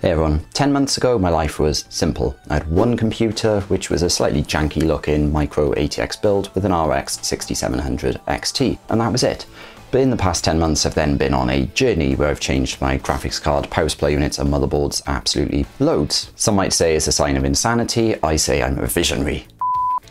Hey everyone, 10 months ago my life was simple. I had one computer which was a slightly janky looking micro ATX build with an RX 6700 XT and that was it. But in the past 10 months I've then been on a journey where I've changed my graphics card, power supply units and motherboards absolutely loads. Some might say it's a sign of insanity, I say I'm a visionary.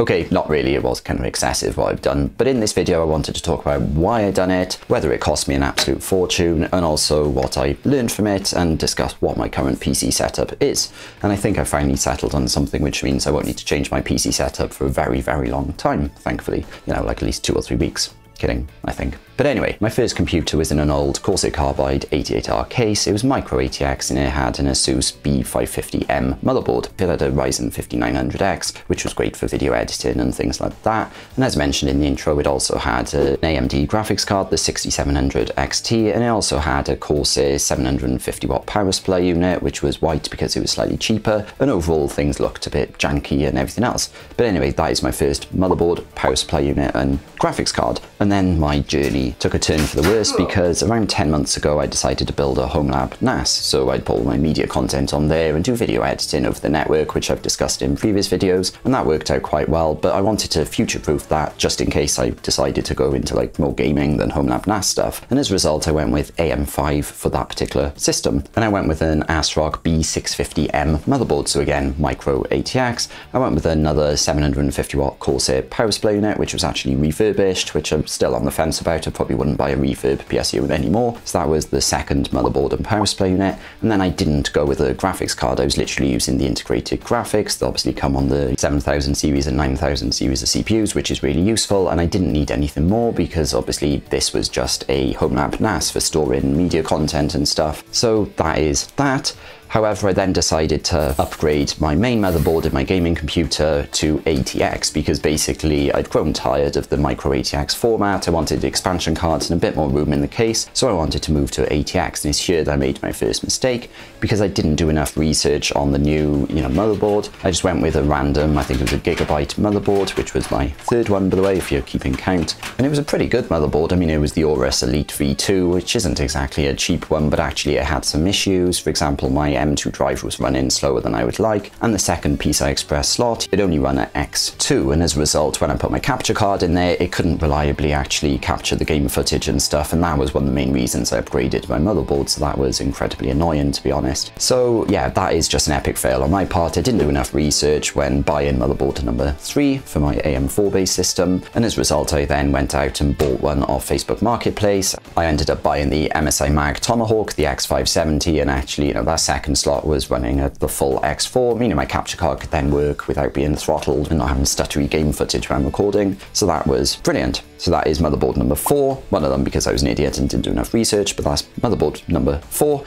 Okay, not really, it was kind of excessive what I've done, but in this video I wanted to talk about why I done it, whether it cost me an absolute fortune, and also what I learned from it, and discuss what my current PC setup is. And I think I finally settled on something which means I won't need to change my PC setup for a very, very long time, thankfully. You know, like at least two or three weeks. Kidding, I think. But anyway, my first computer was in an old Corsair Carbide 88R case. It was micro ATX and it had an Asus B550M motherboard. It had a Ryzen 5900X, which was great for video editing and things like that. And as mentioned in the intro, it also had an AMD graphics card, the 6700 XT, and it also had a Corsair 750 watt power supply unit, which was white because it was slightly cheaper. And overall, things looked a bit janky and everything else. But anyway, that is my first motherboard, power supply unit, and graphics card. And then my journey took a turn for the worse oh. because around 10 months ago I decided to build a HomeLab NAS, so I'd pull my media content on there and do video editing over the network, which I've discussed in previous videos, and that worked out quite well, but I wanted to future-proof that just in case I decided to go into like more gaming than HomeLab NAS stuff, and as a result I went with AM5 for that particular system, and I went with an ASRock B650M motherboard, so again, micro ATX. I went with another 750 watt Corsair power supply unit, which was actually refurbished, which I'm still on the fence about it, probably wouldn't buy a refurb PSU anymore. So that was the second motherboard and power supply unit. And then I didn't go with a graphics card. I was literally using the integrated graphics. They obviously come on the 7000 series and 9000 series of CPUs, which is really useful. And I didn't need anything more because obviously this was just a HomeLab NAS for storing media content and stuff. So that is that. However, I then decided to upgrade my main motherboard in my gaming computer to ATX because basically I'd grown tired of the micro ATX format. I wanted expansion cards and a bit more room in the case, so I wanted to move to ATX. And it's here that I made my first mistake because I didn't do enough research on the new, you know, motherboard. I just went with a random, I think it was a Gigabyte motherboard, which was my third one, by the way, if you're keeping count. And it was a pretty good motherboard. I mean, it was the Aorus Elite V2, which isn't exactly a cheap one, but actually it had some issues. For example, my M2 drive was running slower than I would like, and the second PCI Express slot, it only ran at X2, and as a result, when I put my capture card in there, it couldn't reliably actually capture the game footage and stuff, and that was one of the main reasons I upgraded my motherboard, so that was incredibly annoying, to be honest. So yeah, that is just an epic fail on my part. I didn't do enough research when buying motherboard number three for my AM4 based system, and as a result, I then went out and bought one off Facebook Marketplace. I ended up buying the MSI Mag Tomahawk, the X570, and actually, you know, that second slot was running at the full X4, meaning my capture card could then work without being throttled and not having stuttery game footage when I'm recording. So that was brilliant. So that is motherboard number four. One of them because I was an idiot and didn't do enough research, but that's motherboard number four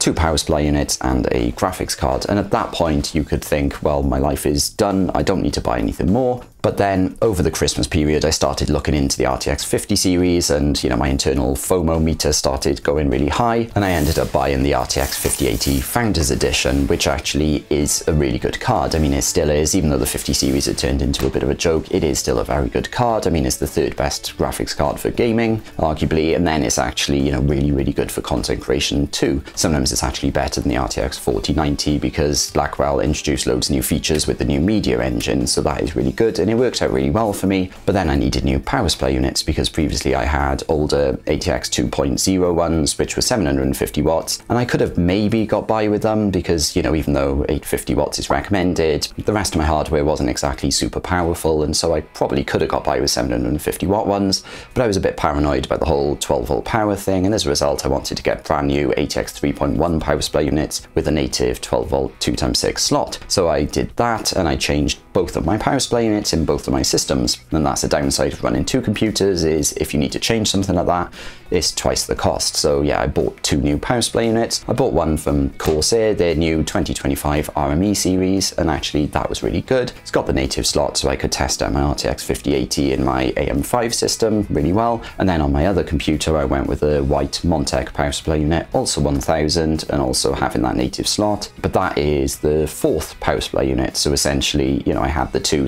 two power supply units and a graphics card. And at that point you could think, well, my life is done. I don't need to buy anything more. But then over the Christmas period, I started looking into the RTX 50 series and, you know, my internal FOMO meter started going really high. And I ended up buying the RTX 5080 Founders Edition, which actually is a really good card. I mean, it still is, even though the 50 series had turned into a bit of a joke, it is still a very good card. I mean, it's the third best graphics card for gaming, arguably, and then it's actually, you know, really, really good for content creation too. Sometimes it's actually better than the RTX 4090 because Blackwell introduced loads of new features with the new media engine, so that is really good. And and it worked out really well for me. But then I needed new power supply units because previously I had older ATX 2.0 ones, which were 750 watts, and I could have maybe got by with them because, you know, even though 850 watts is recommended, the rest of my hardware wasn't exactly super powerful, and so I probably could have got by with 750 watt ones, but I was a bit paranoid about the whole 12 volt power thing, and as a result, I wanted to get brand new ATX 3.1 power supply units with a native 12 volt 2x6 slot. So I did that, and I changed both of my power supply units in both of my systems. And that's the downside of running two computers is if you need to change something like that, it's twice the cost. So yeah, I bought two new power supply units. I bought one from Corsair, their new 2025 RME series, and actually that was really good. It's got the native slot so I could test out my RTX 5080 in my AM5 system really well. And then on my other computer, I went with a white Montech power supply unit, also 1000 and also having that native slot. But that is the fourth power supply unit. So essentially, you know, I had the two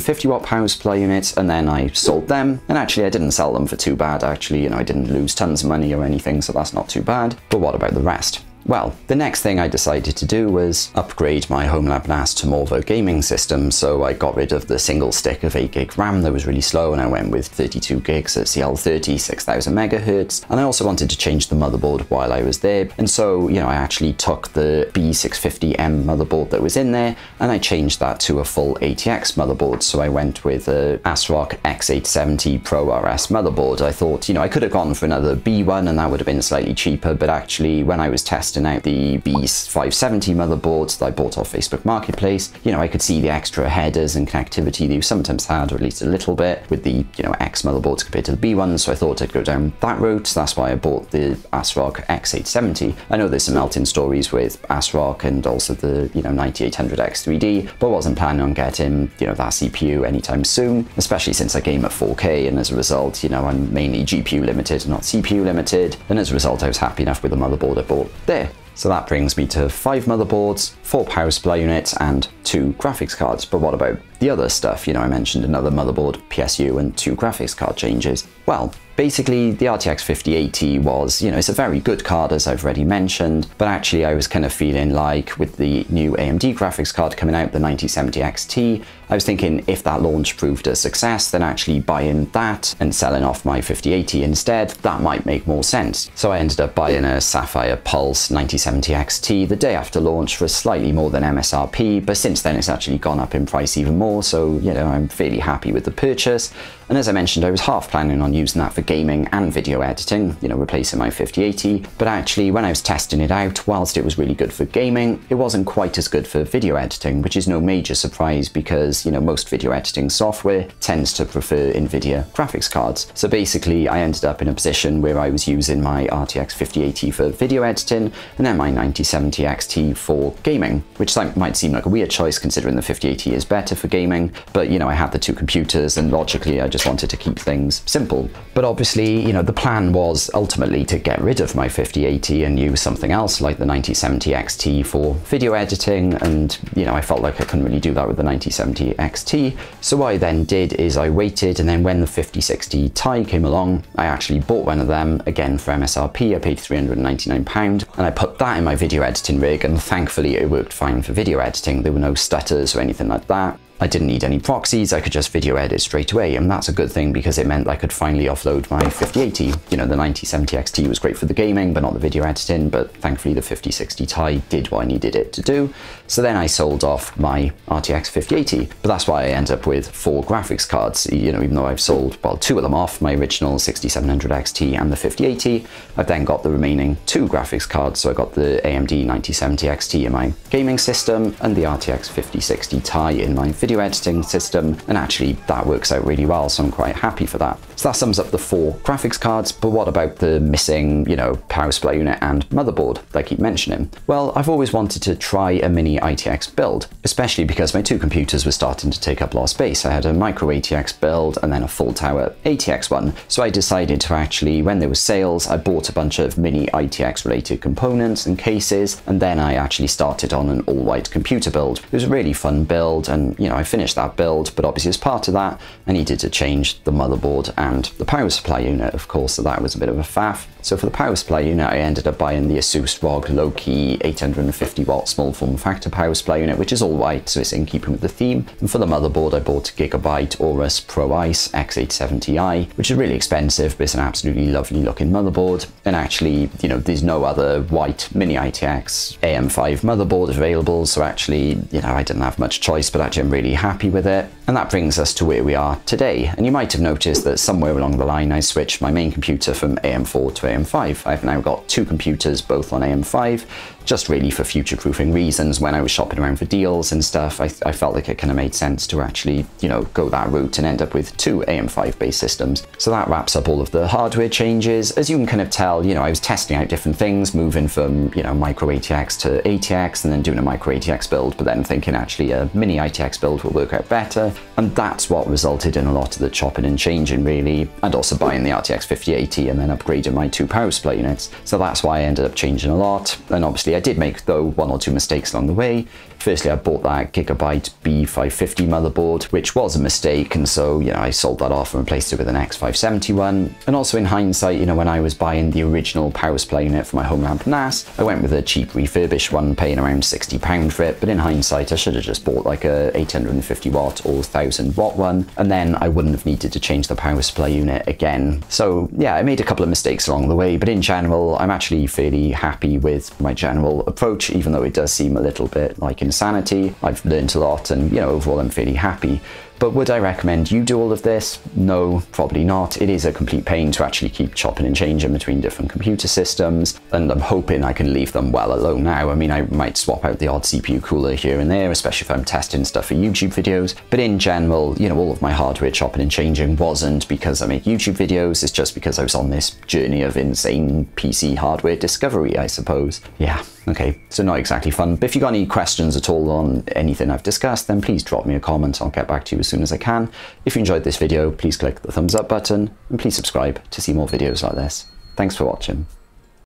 750 watt power supply units and then I sold them. And actually I didn't sell them for too bad. Actually, you know, I didn't lose tons of money or anything, so that's not too bad. But what about the rest? Well, the next thing I decided to do was upgrade my HomeLab NAS to more of a gaming system, so I got rid of the single stick of 8 gig RAM that was really slow and I went with 32 gigs at CL30, 6000 megahertz, and I also wanted to change the motherboard while I was there, and so, you know, I actually took the B650M motherboard that was in there and I changed that to a full ATX motherboard, so I went with a ASRock X870 Pro RS motherboard. I thought, you know, I could have gone for another B1 and that would have been slightly cheaper, but actually when I was testing out the B570 motherboards that I bought off Facebook Marketplace, you know, I could see the extra headers and connectivity that you sometimes had, or at least a little bit, with the, you know, X motherboards compared to the B ones, so I thought I'd go down that route, that's why I bought the ASRock X870. I know there's some melting stories with ASRock and also the, you know, 9800X3D, but I wasn't planning on getting, you know, that CPU anytime soon, especially since I game at 4K, and as a result, you know, I'm mainly GPU limited, not CPU limited, and as a result, I was happy enough with the motherboard I bought there. So that brings me to five motherboards, four power supply units, and two graphics cards. But what about the other stuff? You know, I mentioned another motherboard, PSU, and two graphics card changes. Well, basically the RTX 5080 was, you know, it's a very good card as I've already mentioned, but actually I was kind of feeling like with the new AMD graphics card coming out, the 9070 XT, I was thinking if that launch proved a success, then actually buying that and selling off my 5080 instead, that might make more sense. So I ended up buying a Sapphire Pulse 9070 XT the day after launch for slightly more than MSRP, but since then it's actually gone up in price even more, so you know, I'm fairly happy with the purchase. And as I mentioned, I was half planning on using that for gaming and video editing, you know, replacing my 5080. But actually, when I was testing it out, whilst it was really good for gaming, it wasn't quite as good for video editing, which is no major surprise because, you know, most video editing software tends to prefer NVIDIA graphics cards. So basically, I ended up in a position where I was using my RTX 5080 for video editing and then my 9070 XT for gaming, which might seem like a weird choice considering the 5080 is better for gaming, but, you know, I had the two computers and logically I just wanted to keep things simple. But obviously, you know, the plan was ultimately to get rid of my 5080 and use something else like the 9070 XT for video editing. And, you know, I felt like I couldn't really do that with the 9070 XT. So what I then did is I waited and then when the 5060 Ti came along, I actually bought one of them again for MSRP. I paid £399 and I put that in my video editing rig and thankfully it worked fine for video editing. There were no stutters or anything like that. I didn't need any proxies, I could just video edit straight away, and that's a good thing because it meant I could finally offload my 5080. You know, the 9070 XT was great for the gaming, but not the video editing, but thankfully the 5060 Ti did what I needed it to do. So then I sold off my RTX 5080, but that's why I end up with four graphics cards, you know, even though I've sold, well, two of them off, my original 6700 XT and the 5080, I've then got the remaining two graphics cards, so I got the AMD 9070 XT in my gaming system and the RTX 5060 Ti in my video editing system, and actually that works out really well, so I'm quite happy for that. So that sums up the four graphics cards, but what about the missing, you know, power supply unit and motherboard that I keep mentioning? Well, I've always wanted to try a mini ITX build, especially because my two computers were starting to take up a lot of space. I had a micro ATX build and then a full tower ATX one, so I decided to actually, when there was sales, I bought a bunch of mini ITX related components and cases, and then I actually started on an all-white computer build. It was a really fun build, and you know, I finished that build, but obviously as part of that, I needed to change the motherboard and the power supply unit, of course, so that was a bit of a faff. So for the power supply unit, I ended up buying the Asus ROG Loki 850 watt small form factor power supply unit, which is all white, so it's in keeping with the theme. And for the motherboard, I bought Gigabyte Aorus Pro Ice X870i, which is really expensive, but it's an absolutely lovely looking motherboard. And actually, you know, there's no other white mini ITX AM5 motherboard available, so actually, you know, I didn't have much choice, but actually I'm really happy with it. And that brings us to where we are today. And you might have noticed that somewhere along the line, I switched my main computer from AM4 to AM AM5. I've now got two computers both on AM5 just really for future-proofing reasons. When I was shopping around for deals and stuff, I, I felt like it kind of made sense to actually, you know, go that route and end up with two AM5-based systems. So that wraps up all of the hardware changes. As you can kind of tell, you know, I was testing out different things, moving from, you know, micro ATX to ATX and then doing a micro ATX build, but then thinking actually a mini ITX build will work out better. And that's what resulted in a lot of the chopping and changing really, and also buying the RTX 5080 and then upgrading my two power supply units. So that's why I ended up changing a lot. And obviously I did make, though, one or two mistakes along the way. Firstly, I bought that Gigabyte B550 motherboard, which was a mistake, and so, you know, I sold that off and replaced it with an X570 one. And also in hindsight, you know, when I was buying the original power supply unit for my home lab NAS, I went with a cheap refurbished one, paying around £60 for it, but in hindsight, I should have just bought like a 850 watt or 1000 watt one, and then I wouldn't have needed to change the power supply unit again. So yeah, I made a couple of mistakes along the way, but in general, I'm actually fairly happy with my general approach, even though it does seem a little bit like insanity. I've learned a lot and, you know, overall I'm fairly happy. But would I recommend you do all of this? No, probably not. It is a complete pain to actually keep chopping and changing between different computer systems, and I'm hoping I can leave them well alone now. I mean, I might swap out the odd CPU cooler here and there, especially if I'm testing stuff for YouTube videos, but in general, you know, all of my hardware chopping and changing wasn't because I make YouTube videos, it's just because I was on this journey of insane PC hardware discovery, I suppose. Yeah, okay, so not exactly fun, but if you got any questions at all on anything I've discussed, then please drop me a comment, I'll get back to you as soon as I can. If you enjoyed this video, please click the thumbs up button and please subscribe to see more videos like this. Thanks for watching.